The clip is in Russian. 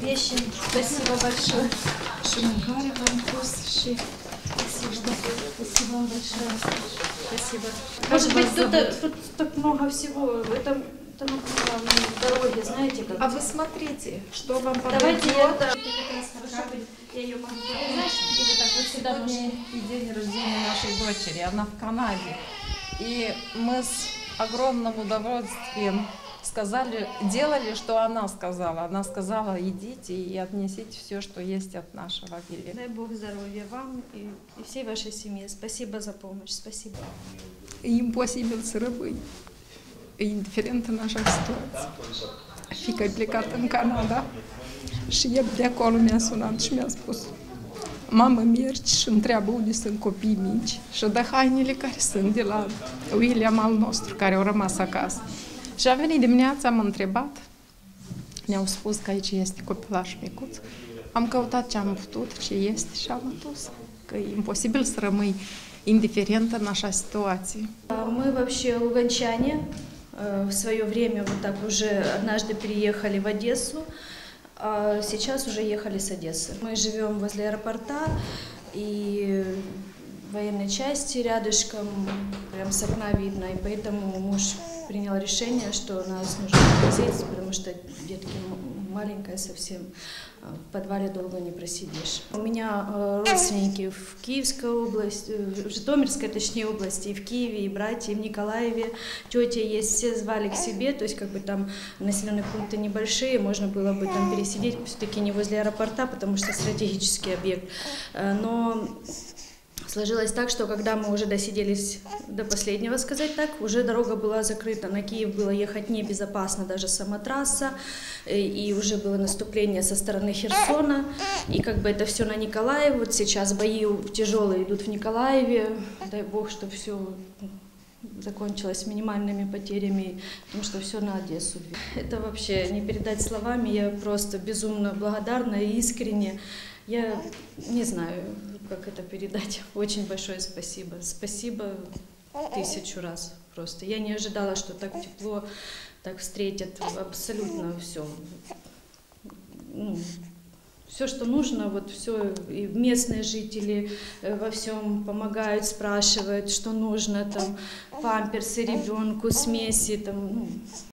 Вещи. Спасибо большое. Шумигари вам Спасибо. Спасибо вам большое. Спасибо. Может быть, тут, тут так много всего. Это, главное, дороги, знаете, как. А вы смотрите, что вам Давайте я, подойдет. да. Я ее могу. И вот так вот можно. и день рождения нашей дочери. Она в Канаде. И мы с огромным удовольствием сказали, делали, что она сказала. Она сказала, идите и отнесите все, что есть от нашего билета. Дай Бог здоровья вам и, и всей вашей семье. Спасибо за помощь. Спасибо. rămâi indiferent în așa situație. Fica e plecată în Canada și el de acolo mi-a sunat și mi-a spus Mamă, mergi și întreabă unde sunt copii mici și dă hainele care sunt de la William al nostru, care au rămas acasă. Și a venit dimineața, am întrebat, ne-au spus că aici este copilaș micuț. Am căutat ce am putut, ce este și am dus. Că e imposibil să rămâi indiferent în așa situație. А, Мы вообще луганчане. Э, В свое время вот так уже однажды переехали в Одессу, а сейчас уже ехали с Одессы. Мы живем возле аэропорта и военной части рядышком, прям с окна видно, и поэтому муж принял решение, что нас нужно возить, потому что детки маленькая совсем, а в подвале долго не просидишь. У меня э, родственники в Киевской области, в Житомирской, точнее, области, и в Киеве, и братья, и в Николаеве, тетя есть, все звали к себе, то есть как бы там населенные пункты небольшие, можно было бы там пересидеть, все-таки не возле аэропорта, потому что стратегический объект. Э, Но Сложилось так, что когда мы уже досиделись до последнего, сказать так, уже дорога была закрыта. На Киев было ехать небезопасно, даже сама трасса, э, и уже было наступление со стороны Херсона, и как бы это все на Николаев. Вот сейчас бои тяжелые идут в Николаеве, дай бог, чтобы все закончилось минимальными потерями, потому что все на Одессу. Это вообще не передать словами, я просто безумно благодарна и искренне. Я не знаю, как это передать. Очень большое спасибо. Спасибо тысячу раз просто. Я не ожидала, что так тепло, так встретят абсолютно все. Ну, все, что нужно, вот все, и местные жители э, во всем помогают, спрашивают, что нужно, там, памперсы ребенку, смеси, там, ну,